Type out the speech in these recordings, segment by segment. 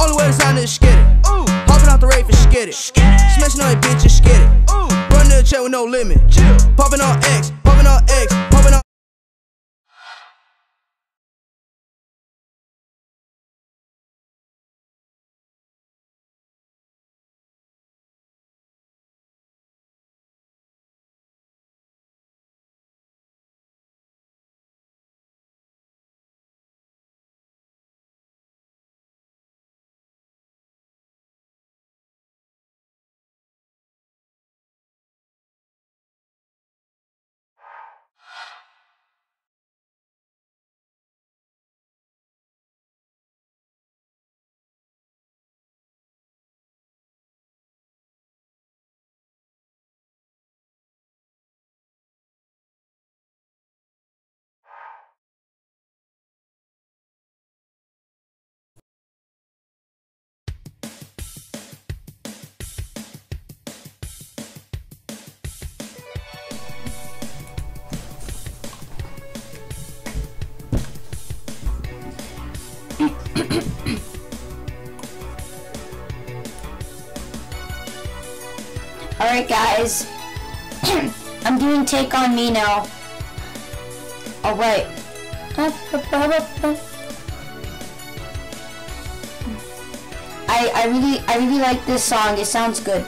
Only way to sign is skid it. Ooh. Hopping off the rave skid it. Smashing on that bitch and skid it. Ooh. Running the chair with no limit. Chill. Popping on X, popping on X, popping on. Alright guys, I'm doing Take On Me now. Alright. I, I really I really like this song, it sounds good.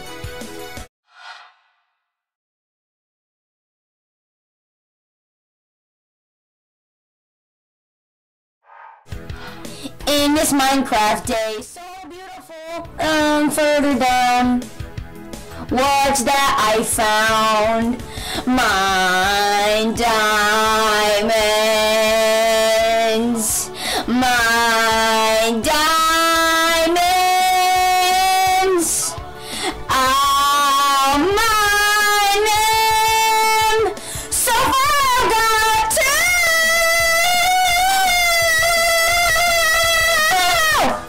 In this Minecraft day, so beautiful, um, further down. What's that I found? My diamonds. My diamonds. I'll mine them. So far got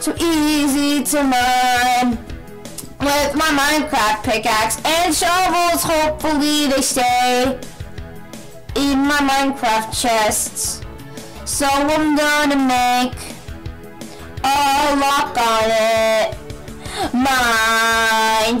two. So easy to mine with my Minecraft pickaxe and shovels. Hopefully they stay in my Minecraft chests. So I'm gonna make a lock on it. My